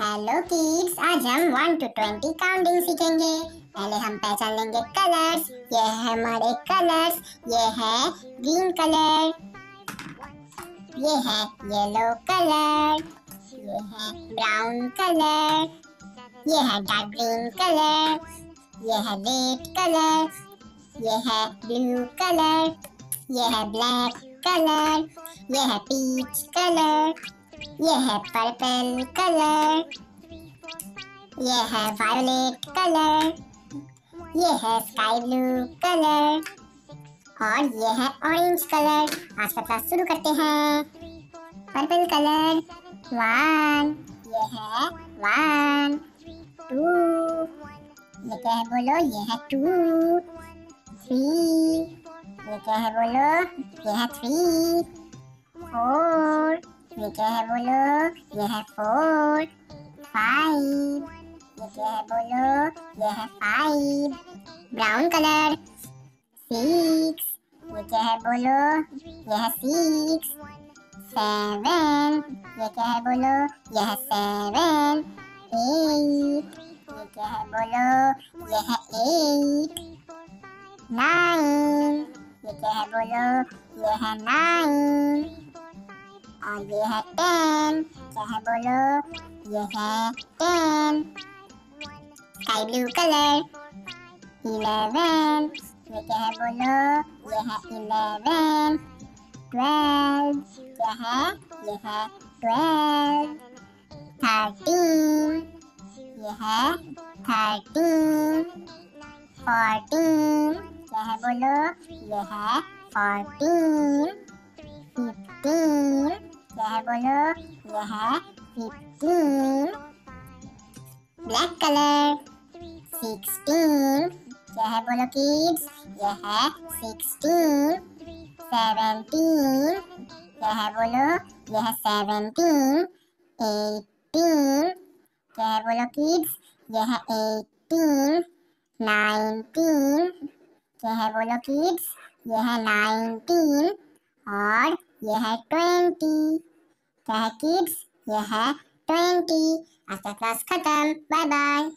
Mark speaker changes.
Speaker 1: Hello kids आज हम one two twenty counting सीखेंगे। पहले हम पहचान लेंगे कलर्स ये है हमारे कलर्स ये है ग्रीन कलर ये है येलो कलर ये है ब्राउन कलर ये है डार्क ग्रीन कलर ये है रेड कलर ये है ब्लू कलर ये है ब्लैक कलर ये है पीच कलर ये है पर्पल कलर। ये है वायोलेट कलर। ये है स्काई ब्लू कलर। और ये है ऑरेंज कलर। आज का क्लास शुरू करते हैं। Purple colour. वन। ये है वन। टू। ये क्या है बोलो? ये है टू। थ्री। ये क्या है बोलो? ये है थ्री। फोर। ये क्या है बोलो? ये है फोर फाइव ये क्या है बोलो? ये है फाइव ब्राउन कलर सिक्स ये क्या है बोलो? ये है सिक्स सेवन ये क्या है बोलो? ये है सेवन एट ये क्या है बोलो? ये है एट नाइन ये क्या है बोलो? ये है नाइन और ये है टेन क्या है बोलो ये है ten sky blue colour eleven ये क्या है बोलो ये है इलेवन ट्वेल्व क्या है ये है ट्वेल्व थर्टीन ये है थर्टीन फोर्टीन क्या है बोलो ये है फोर्टीन बोलो। ये है फिफ्टीन ब्लैक कलर सिक्सटीन क्या है बोलो किड्स ये है सिक्सटीन सेवेंटीन क्या है बोलो। ये है सेवेंटीन एटीन क्या है बोलो किड्स ये है एटीन नाइनटीन क्या है बोलो किड्स ये है नाइनटीन और यह है ट्वेंटी क्या है किड्स ये है ट्वेंटी आज का क्लास खत्म बाय बाय